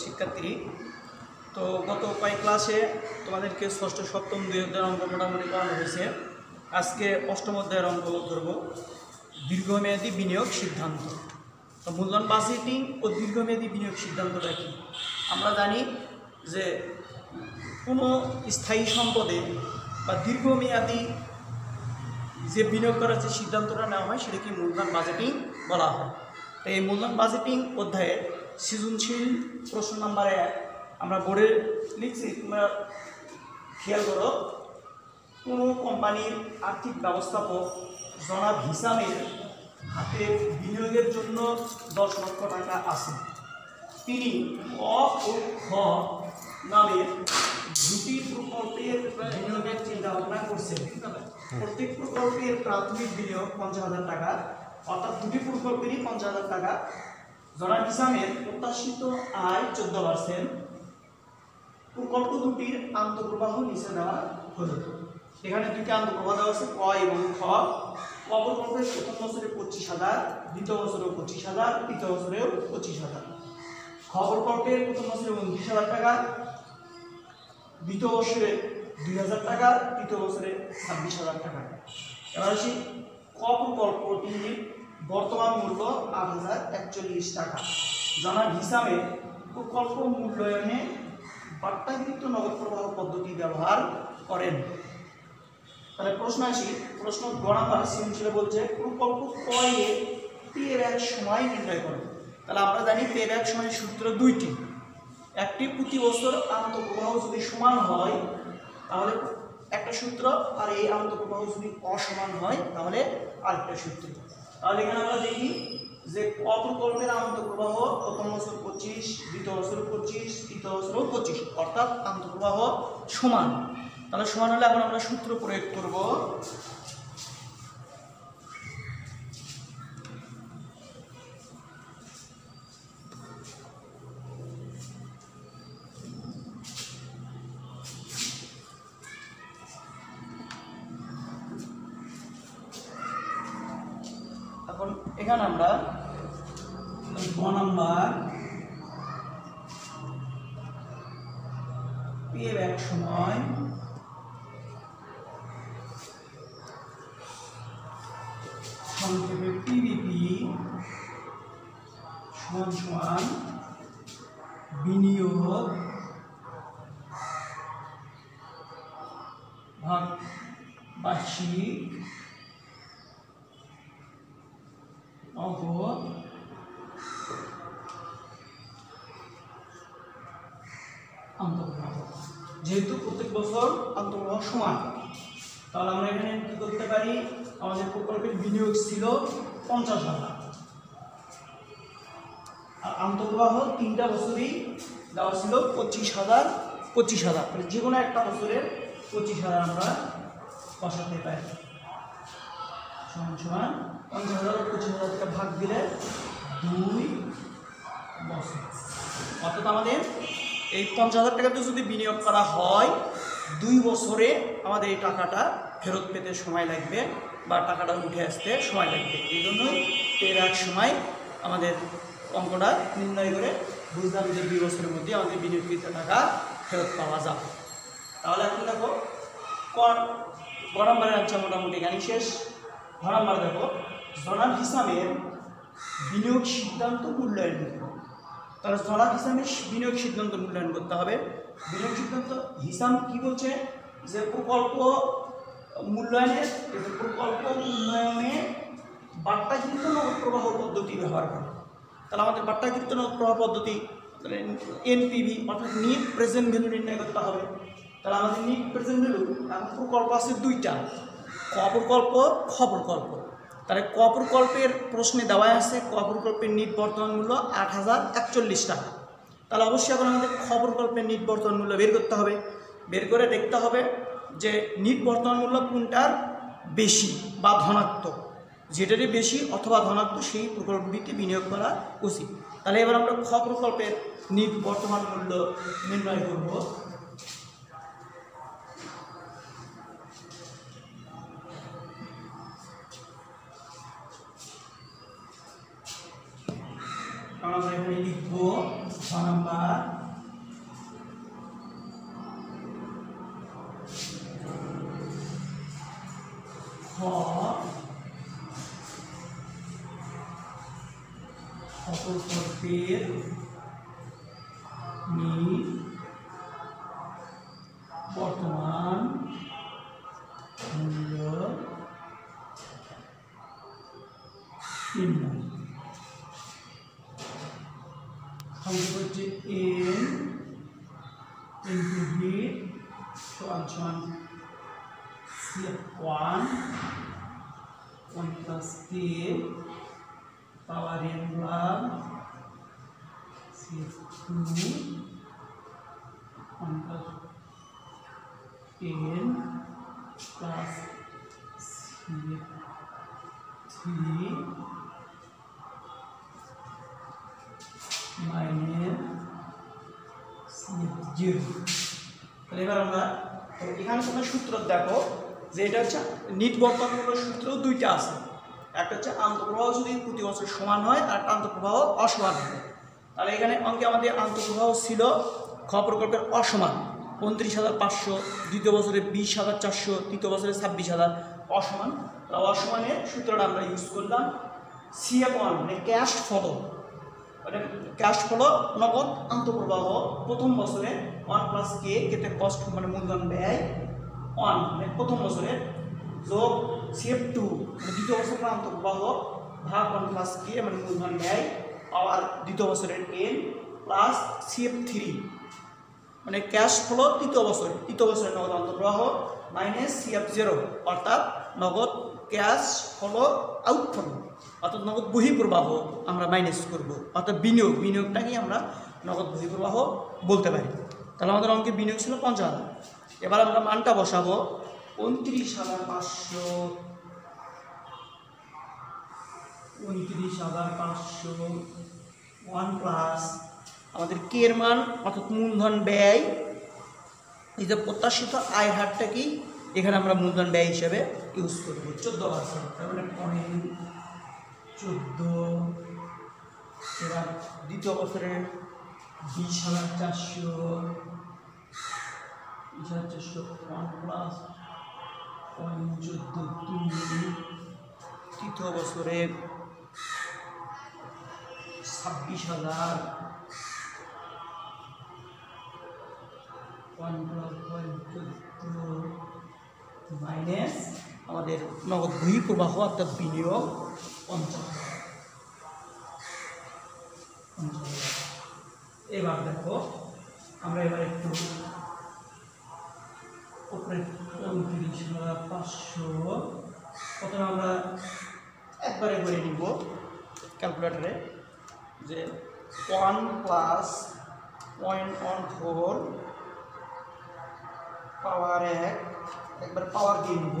শিক্ষার্থী, তো গত কয়েক ক্লাসে তোমাদেরকে ষষ্ঠ, সপ্তম দুই অধ্যায়ের অঙ্ক মোটামুটি করানো হয়েছে। আজকে অষ্টম অধ্যায়ের অঙ্ক ধরব। দীর্ঘমেয়াদী বিনিয়োগ সিদ্ধান্ত। তো মূলধন বাজেটিং ও দীর্ঘমেয়াদী বিনিয়োগ সিদ্ধান্তটা কী? আমরা জানি যে কোনো স্থায়ী সম্পদে বা দীর্ঘমেয়াদী যে বিনিয়োগ করার যে সিদ্ধান্তটা নেওয়া হয়, সেটাকে মূলধন বাজেটিং বলা হয়। তো এই মূলধন বাজেটিং অধ্যায়ে সৃজনশীল প্রশ্ন নাম্বার এক আমরা বোর্ডে লিখছি, তোমরা খেয়াল করো, কোনো কোম্পানির আর্থিক ব্যবস্থাপক জনাব হিসামের হাতে বিনিয়োগের জন্য দশ লক্ষ টাকা আছে। তিনি অ ও খ নামের দুটি প্রকল্পের বিনিয়োগের চিন্তা ভাবনা করছেন। প্রত্যেক প্রকল্পের প্রাথমিক বিনিয়োগ পঞ্চাশ হাজার টাকা অর্থাৎ দুটি প্রকল্পেরই পঞ্চাশ হাজার টাকা। জনাব ইসলামের প্রত্যাশিত আয় চোদ্দ পার্সেন্ট প্রকল্প দুটির আন্তঃপ্রবাহ নিচে দেওয়া হলো। এখানে দুটি আন্তঃপ্রবাহ দেওয়া আছে ক এবং খ। ক প্রকল্পের প্রথম বছরে পঁচিশ হাজার, দ্বিতীয় বছরেও পঁচিশ হাজার, তৃতীয় বছরেও পঁচিশ হাজার। খ প্রকল্পের প্রথম বছরে উনত্রিশ হাজার টাকা, দ্বিতীয় বছরে দুই হাজার টাকা, তৃতীয় বছরে ছাব্বিশ হাজার টাকা। এবার আসি ক প্রকল্পটির বর্তমান মূল্য আট হাজার একচল্লিশ টাকা। জনাব হিসাবে প্রকল্প মূল্যায়নে বার্তাকৃত নগদ প্রবাহ পদ্ধতি ব্যবহার করেন। তাহলে প্রশ্ন আসি, প্রশ্ন গণাবার সৃজনশীল বলছে, প্রকল্প কয়ে পে ব্যাক সময় নির্ণয় করো। তাহলে আমরা জানি পে ব্যাক সময়ের সূত্র দুইটি। একটি প্রতি বছর আন্তঃপ্রবাহ যদি সমান হয়, তাহলে একটা সূত্র, আর এই আন্তঃপ্রবাহ যদি অসমান হয়, তাহলে আরেকটা সূত্র। তাহলে এখানে আমরা দেখি যে ক আন্ত আন্তঃপ্রবাহ প্রথম বছর পঁচিশ, দ্বিতীয় বছর পঁচিশ, তৃতীয় বছর পঁচিশ, অর্থাৎ আন্তঃপ্রবাহ সমান। তাহলে সমান হলে এখন আমরা সূত্র প্রয়োগ করব। পে ব্যাক সময়। সংক্ষেপে পিবিপি সমান বিনিয়োগ ভাগ বার্ষিক নগদ আন্তঃপ্রবাহ যেহেতু প্রত্যেক বছর আন্তঃপ্রবাহ সমান। তাহলে আমরা এখানে কি করতে পারি? আমাদের প্রকল্পের বিনিয়োগ ছিল পঞ্চাশ হাজার। আর আন্তঃপ্রবাহ তিনটা বছরই দেওয়া ছিল পঁচিশ হাজার পঁচিশ হাজার। মানে যে কোনো একটা বছরের পঁচিশ হাজার আমরা বসাতে পারি। সমান সমান পঞ্চাশ হাজার, পঁচিশ হাজার থেকে ভাগ দিলে দুই বছর। অর্থাৎ আমাদের এই পঞ্চাশ হাজার টাকাতে যদি বিনিয়োগ করা হয়, দুই বছরে আমাদের এই টাকাটা ফেরত পেতে সময় লাগবে বা টাকাটা উঠে আসতে সময় লাগবে। এই জন্যই এর এক সময় আমাদের অঙ্কটা নির্ণয় করে বুঝলাম যে দুই বছরের মধ্যে আমাদের বিনিয়োগকৃত টাকা ফেরত পাওয়া যাবে। তাহলে এখন দেখো, ক নম্বরের আনসার মোটামুটি এখানেই শেষ। ঘ দেখো, জনাব হিসাবের বিনিয়োগ সিদ্ধান্ত মূল্যায়ন তাহলে জনাব হিসাবের বিনিয়োগ সিদ্ধান্ত মূল্যায়ন করতে হবে। বিনিয়োগ সিদ্ধান্ত হিসাব কি বলছে? যে প্রকল্প মূল্যায়নের প্রকল্প মূল্যায়নে বার্তাকৃত নগদ প্রবাহ পদ্ধতি ব্যবহার করে। তাহলে আমাদের বার্তাকৃত নগদ প্রবাহ পদ্ধতি এনপিভি অর্থাৎ নিট প্রেজেন্ট ভ্যালু নির্ণয় করতে হবে। তাহলে আমাদের নিট প্রেজেন্ট ভ্যালু প্রকল্প আছে দুইটা। ক প্রকল্প, খ প্রকল্প। তাহলে ক প্রকল্পের প্রশ্নে দেওয়া আছে ক প্রকল্পের নিট বর্তমান মূল্য আট হাজার একচল্লিশ টাকা। তাহলে অবশ্যই এখন আমাদের খ প্রকল্পের নিট বর্তমান মূল্য বের করতে হবে। বের করে দেখতে হবে যে নিট বর্তমান মূল্য কোনটার বেশি বা ধনাত্মক। যেটারই বেশি অথবা ধনাত্মক, সেই প্রকল্পটিতে বিনিয়োগ করা উচিত। তাহলে এবার আমরা খ প্রকল্পের নিট বর্তমান মূল্য নির্ণয় করব। ছ নাম্বার খ অপসর্পের নি সমান সমান CF one one plus k power n plus CF two one plus ten plus এখানে তোমরা সূত্র দেখো যে এটা হচ্ছে নিট বর্তমানমূলক সূত্র দুইটা আছে। একটা হচ্ছে আন্তঃপ্রবাহ যদি প্রতি বছর সমান হয় আর একটা আন্তঃপ্রবাহ অসমান হয়। তাহলে এখানে অঙ্কে আমাদের আন্তঃপ্রবাহ ছিল খ প্রকল্পের অসমান। উনত্রিশ হাজার পাঁচশো, দ্বিতীয় বছরে বিশ হাজার চারশো, তৃতীয় বছরে ছাব্বিশ হাজার। অসমান। অসমানের সূত্রটা আমরা ইউজ করলাম সিএফ ওয়ান মানে ক্যাশ ফলো মানে ক্যাশ ফলো নগদ, আন্তঃপ্রবাহ, প্রথম বছরে ওয়ান প্লাস কে কেতে কস্ট মানে মূলধন ব্যয় ওয়ান মানে প্রথম বছরে যোগ সিএফ টু মানে দ্বিতীয় বছরের আন্তঃপ্রবাহ ভাগ ওয়ান প্লাস কে মানে মূলধন ব্যয়, আবার দ্বিতীয় বছরের এন প্লাস সিএফ থ্রি মানে ক্যাশ ফ্লো তৃতীয় বছরে, তৃতীয় বছরের নগদ অন্তর্প্রবাহ মাইনাস সিএফ জিরো, অর্থাৎ নগদ ক্যাশ ফলো আউটফ্লো অর্থাৎ নগদ বহিঃপ্রবাহ আমরা মাইনাস করব, অর্থাৎ বিনিয়োগ, বিনিয়োগটাকেই আমরা নগদ বহিঃপ্রবাহ বলতে পারি। তাহলে আমাদের অঙ্কে বিনিয়োগ ছিল পঞ্চাশ হাজার। এবার আমরা মানটা বসাবো। উনত্রিশ হাজার পাঁচশো উনত্রিশ হাজার পাঁচশো ওয়ান প্লাস আমাদের কে এর মান? অর্থাৎ মূলধন ব্যয়। এই যে প্রত্যাশিত আয় হারটাকেই এখানে আমরা মূলধন ব্যয় হিসেবে ইউজ করব। চোদ্দ পার্সেন্ট তার মানে পয়েন্ট চোদ্দ। এবার দ্বিতীয় বছরের বিশ হাজার চারশো বিশ হাজার চারশো ওয়ান প্লাস পয়েন্ট চোদ্দ দুই তৃতীয় বছরে ছাব্বিশ হাজার ওয়ান প্লাস পয়েন্ট মাইনাস আমাদের নগদ বহি প্রবাহ অর্থাৎ বিনিয়োগ, পঞ্চাশ। এবার দেখো, আমরা এবার একটু উপরে উনত্রিশ হাজার পাঁচশো, প্রথমে আমরা একবারে করে নিব ক্যালকুলেটারে যে one plus point one four power এক, একবার পাওয়ার দিয়ে নিব।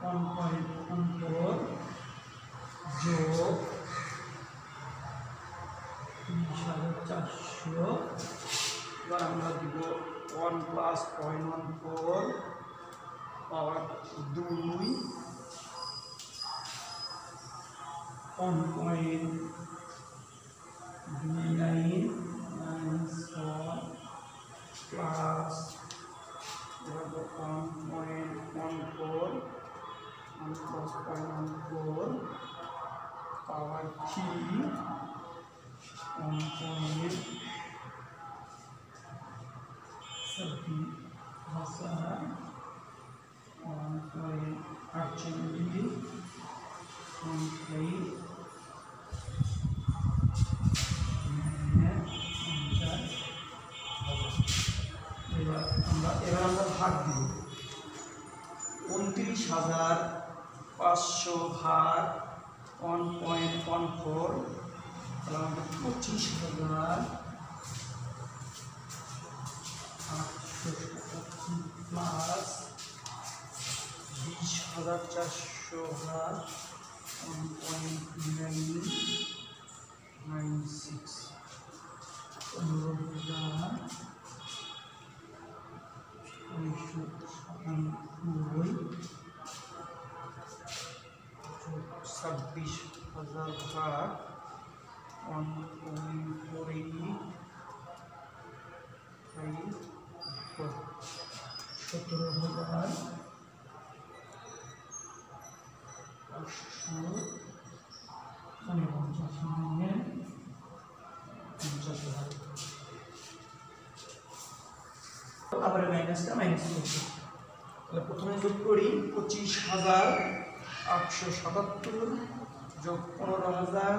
ওয়ান পয়েন্ট ওয়ান ফোর যোগ তিরিশ হাজার চারশো এবার আমরা দিব one plus point one four power দুই ওয়ান পয়েন্ট দুই nine nine four plus one point one four one plus point one four power three আটচল্লিশ ওয়ান পয়েন্ট পঞ্চাশ এবার আমরা এবার ভাগ দিব উনত্রিশ হাজার পাঁচশো ভাগ ওয়ান পয়েন্ট ওয়ান ফোর তাহলে আমাদের পঁচিশ হাজার আটশো প্লাস বিশ হাজার চারশো ভাগ one point nine nine six পনেরো হাজার উনিশশো সাতানব্বই ছাব্বিশ হাজার সতেরো হাজার পাঁচশো উনপঞ্চাশ মানে পঞ্চাশ হাজার আবার মাইনাসটা মাইনাস করছি তাহলে প্রথমে যোগ করি পঁচিশ হাজার আটশো সাতাত্তর যোগ পনেরো হাজার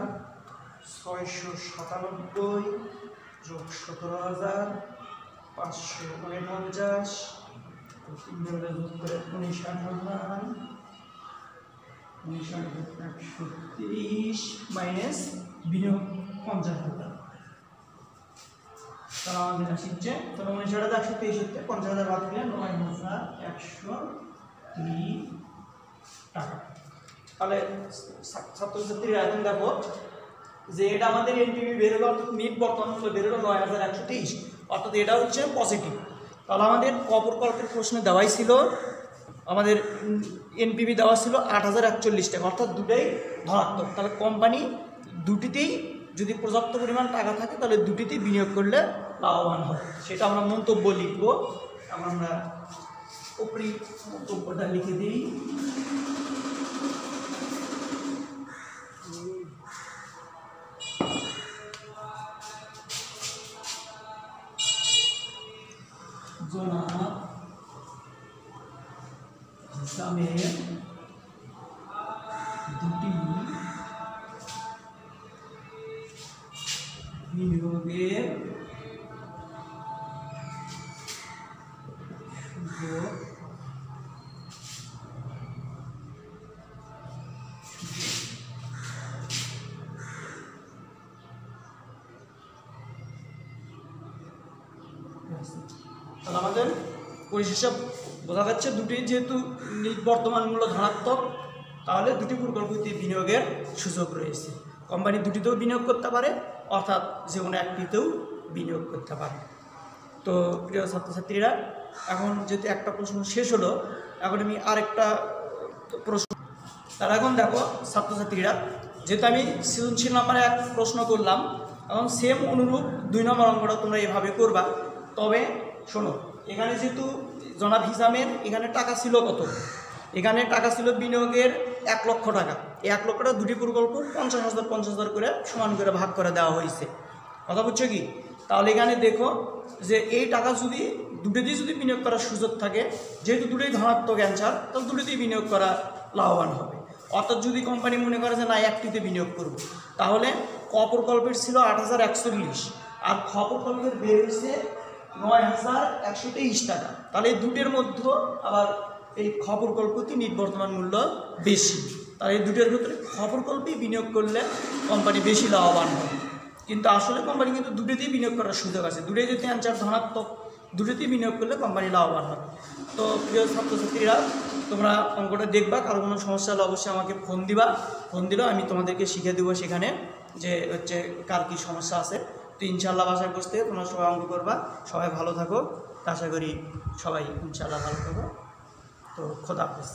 ছয়শো সাতানব্বই যোগ সতেরো হাজার পাঁচশো উনপঞ্চাশ। তিনভাবে যোগ করে উনিশ হাজার উনিশ একশো তিরিশ মাইনাস বিনিয়োগ পঞ্চাশ হাজার। তাহলে আমাদের আসছে তাহলে উনিশ হাজার একশো তেইশ হচ্ছে পঞ্চাশ হাজার বাদ দিলে নয় হাজার একশো তিরিশ টাকা। তাহলে ছাত্রছাত্রীরা এখন দেখো যে এটা আমাদের এনপিবি বেরোলো অর্থাৎ নিট বর্তমান মূল্য বেরোলো নয় হাজার একশো তেইশ। অর্থাৎ এটা হচ্ছে পজিটিভ তাহলে আমাদের কপর কল্পের প্রশ্নে দেওয়াই ছিল, আমাদের এনপিবি দেওয়া ছিল আট হাজার একচল্লিশ টাকা, অর্থাৎ দুটাই ধনাত্মক। তাহলে কোম্পানি দুটিতেই যদি পর্যাপ্ত পরিমাণ টাকা থাকে, তাহলে দুটিতেই বিনিয়োগ করলে লাভবান হয় সেটা আমরা মন্তব্য লিখব। আমরা উপরি মন্তব্যটা লিখে দিই। জনাব হিসামের দুটি বিনিয়োগের সুযোগ তাহলে আমাদের পরিশেষে বোঝা যাচ্ছে দুটি যেহেতু বর্তমান মূল্য ধনাত্মক, তাহলে দুটি প্রকল্পতে বিনিয়োগের সুযোগ রয়েছে। কোম্পানি দুটিতেও বিনিয়োগ করতে পারে, অর্থাৎ যে কোনো একটিতেও বিনিয়োগ করতে পারে। তো প্রিয় ছাত্রছাত্রীরা, এখন যেহেতু একটা প্রশ্ন শেষ হলো, এখন আমি আরেকটা প্রশ্ন। তারা এখন দেখো ছাত্রছাত্রীরা, যেহেতু আমি সৃজনশীল নাম্বারে এক প্রশ্ন করলাম এখন সেম অনুরূপ দুই নম্বর অঙ্কটা তোমরা এভাবে করবা, তবে শোনো, এখানে যেহেতু জনাব হিসামের এখানে টাকা ছিল কত? এখানে টাকা ছিল বিনিয়োগের এক লক্ষ টাকা। এই এক লক্ষ টাকা দুটি প্রকল্প পঞ্চাশ হাজার পঞ্চাশ হাজার করে সমান করে ভাগ করে দেওয়া হয়েছে। কথা বুঝছ কি? তাহলে এখানে দেখো যে এই টাকা যদি দুটোতেই যদি বিনিয়োগ করার সুযোগ থাকে, যেহেতু দুটোই ধনাত্মক অ্যান্সার, তাহলে দুটোতেই বিনিয়োগ করা লাভবান হবে। অর্থাৎ যদি কোম্পানি মনে করে যে না একটিতে বিনিয়োগ করব, তাহলে ক প্রকল্পের ছিল আট হাজার একচল্লিশ আর খ প্রকল্পের হয়েছে নয় হাজার একশো তেইশ টাকা। তাহলে এই দুটের মধ্যে আবার এই খ প্রকল্পটি নিট বর্তমান মূল্য বেশি। তাহলে এই দুটোর ভিতরে খ প্রকল্পেই বিনিয়োগ করলে কোম্পানি বেশি লাভবান হবে। কিন্তু আসলে কোম্পানি কিন্তু দুটোতেই বিনিয়োগ করার সুযোগ আছে। দুটোই যদি অ্যান্সার ধনাত্মক, দুটোতেই বিনিয়োগ করলে কোম্পানি লাভবান হবে। তো প্রিয় ছাত্রছাত্রীরা, তোমরা অঙ্কটা দেখবা, কারও কোনো সমস্যা হলে অবশ্যই আমাকে ফোন দিবা। ফোন দিলেও আমি তোমাদেরকে শিখে দেবো সেখানে যে হচ্ছে কার কী সমস্যা আছে। তো ইনশাল্লাহ বাসায় বসতে তোমরা সবাই অঙ্ক করবা। সবাই ভালো থাকো। আশা করি সবাই ইনশাল্লাহ ভালো থাকো। তো খোদা হাফেজ।